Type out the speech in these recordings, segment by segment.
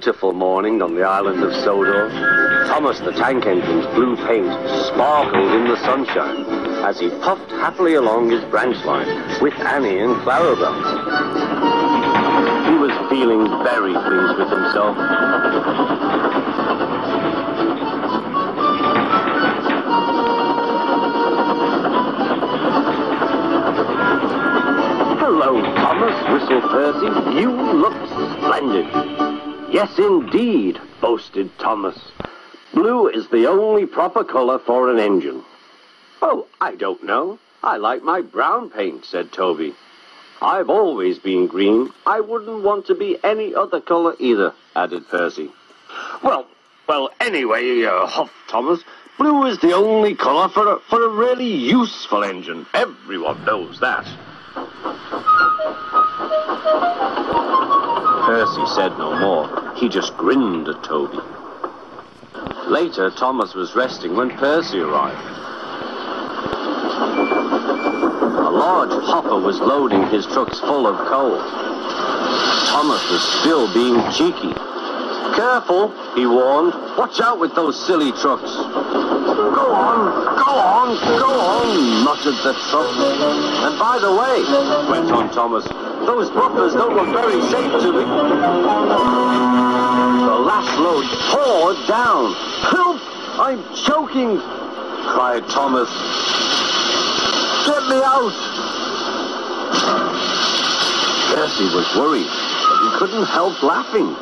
Beautiful morning on the island of Sodor. Thomas the Tank Engine's blue paint sparkled in the sunshine as he puffed happily along his branch line with Annie and Clarabel. He was feeling very pleased with himself. Hello, Thomas, whistled Percy. You look splendid. Yes, indeed, boasted Thomas. Blue is the only proper colour for an engine. Oh, I don't know. I like my brown paint, said Toby. I've always been green. I wouldn't want to be any other colour either, added Percy. Well, well, anyway, uh, huffed Thomas, blue is the only colour for a, for a really useful engine. Everyone knows that. Percy said no more. He just grinned at Toby. Later, Thomas was resting when Percy arrived. A large hopper was loading his trucks full of coal. Thomas was still being cheeky. Careful, he warned. Watch out with those silly trucks. Go on, go on, go on, muttered the truck. And by the way, went on Thomas, those buffers don't look very safe to me. The last load poured down. Help! I'm choking! cried Thomas. Get me out! Percy was worried, but he couldn't help laughing.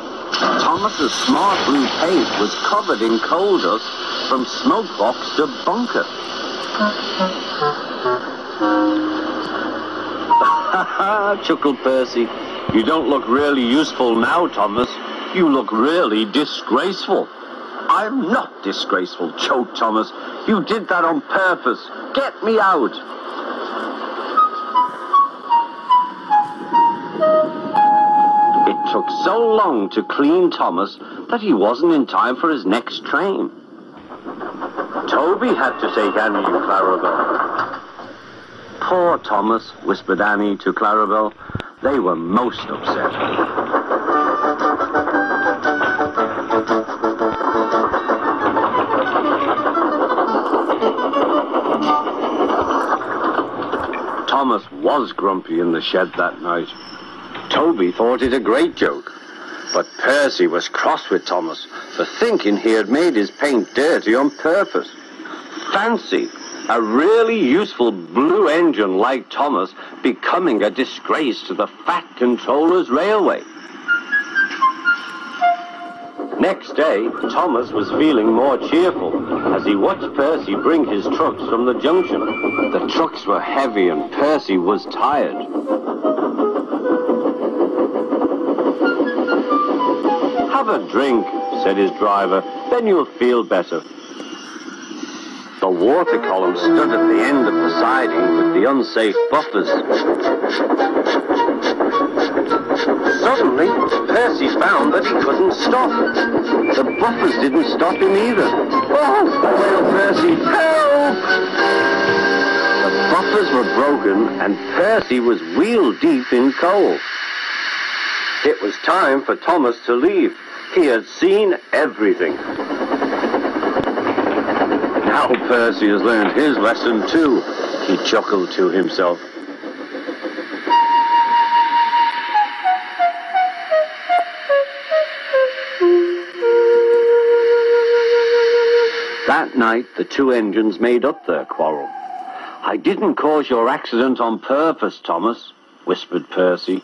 Thomas's smart blue paint was covered in coal dust from smoke box to bunker. Ha ha, chuckled Percy. You don't look really useful now, Thomas. You look really disgraceful. I'm not disgraceful, choked Thomas. You did that on purpose. Get me out. It took so long to clean Thomas that he wasn't in time for his next train. Toby had to take Annie and Clarabel. Poor Thomas, whispered Annie to Clarabel. They were most upset. Thomas was grumpy in the shed that night. Toby thought it a great joke. But Percy was cross with Thomas for thinking he had made his paint dirty on purpose. Fancy a really useful blue engine like Thomas becoming a disgrace to the Fat Controller's Railway. Next day, Thomas was feeling more cheerful as he watched Percy bring his trucks from the junction. The trucks were heavy and Percy was tired. Have a drink, said his driver, then you'll feel better. The water column stood at the end of the siding with the unsafe buffers. Suddenly, Percy found that he couldn't stop. The buffers didn't stop him either. Oh, wailed Percy, help! The buffers were broken and Percy was wheel deep in coal. It was time for Thomas to leave. He had seen everything. Now Percy has learned his lesson too, he chuckled to himself. That night, the two engines made up their quarrel. I didn't cause your accident on purpose, Thomas, whispered Percy.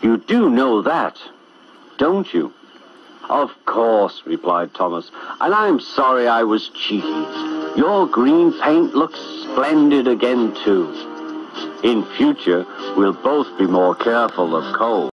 You do know that, don't you? Of course, replied Thomas, and I'm sorry I was cheeky. Your green paint looks splendid again, too. In future, we'll both be more careful of coal.